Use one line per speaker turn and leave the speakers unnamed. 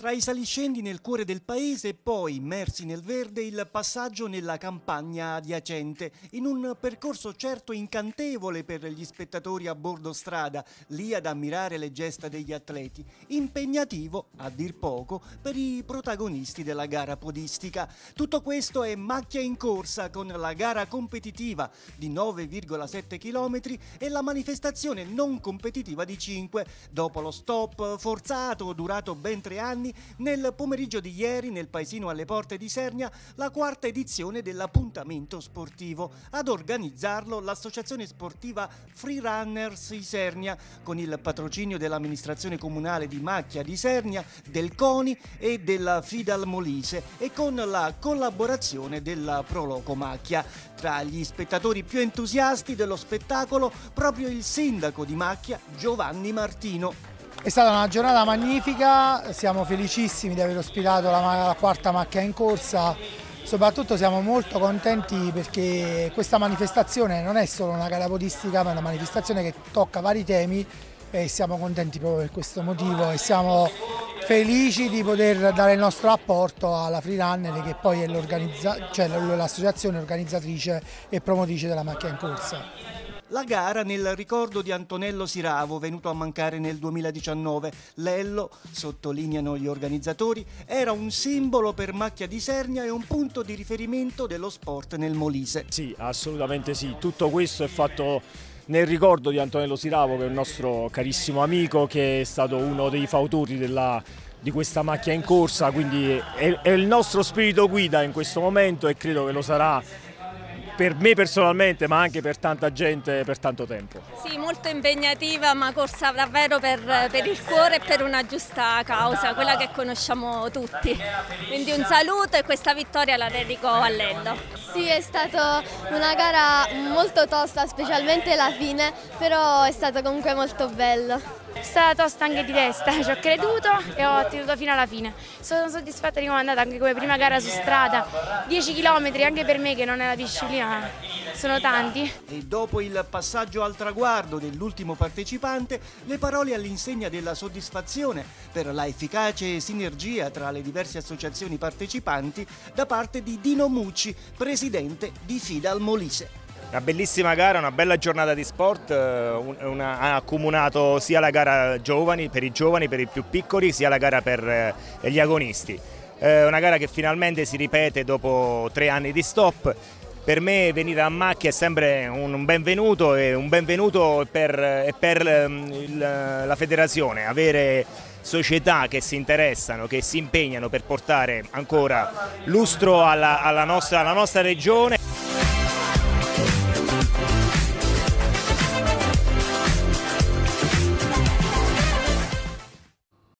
Tra i saliscendi nel cuore del paese e poi immersi nel verde il passaggio nella campagna adiacente, in un percorso certo incantevole per gli spettatori a bordo strada, lì ad ammirare le gesta degli atleti, impegnativo, a dir poco, per i protagonisti della gara podistica. Tutto questo è macchia in corsa con la gara competitiva di 9,7 km e la manifestazione non competitiva di 5, dopo lo stop forzato durato ben tre anni nel pomeriggio di ieri nel paesino alle porte di Sernia la quarta edizione dell'appuntamento sportivo. Ad organizzarlo l'associazione sportiva Free Runners Isernia con il patrocinio dell'amministrazione comunale di Macchia di Sernia, del CONI e della Fidal Molise e con la collaborazione della Proloco Macchia. Tra gli spettatori più entusiasti dello spettacolo proprio il sindaco di Macchia Giovanni Martino.
È stata una giornata magnifica, siamo felicissimi di aver ospitato la, la quarta macchia in corsa, soprattutto siamo molto contenti perché questa manifestazione non è solo una gara podistica ma è una manifestazione che tocca vari temi e siamo contenti proprio per questo motivo e siamo felici di poter dare il nostro apporto alla Freerunner che poi è cioè l'associazione organizzatrice e promotrice della macchia in corsa.
La gara nel ricordo di Antonello Siravo, venuto a mancare nel 2019. Lello, sottolineano gli organizzatori, era un simbolo per Macchia di Sernia e un punto di riferimento dello sport nel Molise.
Sì, assolutamente sì. Tutto questo è fatto nel ricordo di Antonello Siravo, che è un nostro carissimo amico, che è stato uno dei fautori della, di questa macchia in corsa, quindi è, è il nostro spirito guida in questo momento e credo che lo sarà per me personalmente ma anche per tanta gente per tanto tempo.
Sì, molto impegnativa ma corsa davvero per, per, il cuore e per una giusta causa, quella che conosciamo tutti. Quindi un saluto e questa vittoria la dedico a Lello.
Sì, è stata una gara molto tosta, specialmente la fine, però è stato comunque molto bello.
È stata tosta anche di testa, ci ho creduto e ho tenuto fino alla fine. Sono soddisfatta di come è andata anche come prima gara su strada. 10 km anche per me che non è la disciplina, sono tanti.
E dopo il passaggio al traguardo dell'ultimo partecipante, le parole all'insegna della soddisfazione per la efficace sinergia tra le diverse associazioni partecipanti da parte di Dino Mucci, presidente di Fidal Molise.
Una bellissima gara, una bella giornata di sport, eh, una, ha accomunato sia la gara giovani, per i giovani, per i più piccoli, sia la gara per eh, gli agonisti. Eh, una gara che finalmente si ripete dopo tre anni di stop. Per me venire a Macchia è sempre un benvenuto e un benvenuto per, per ehm, la federazione, avere società che si interessano, che si impegnano per portare ancora lustro alla, alla, nostra, alla nostra regione.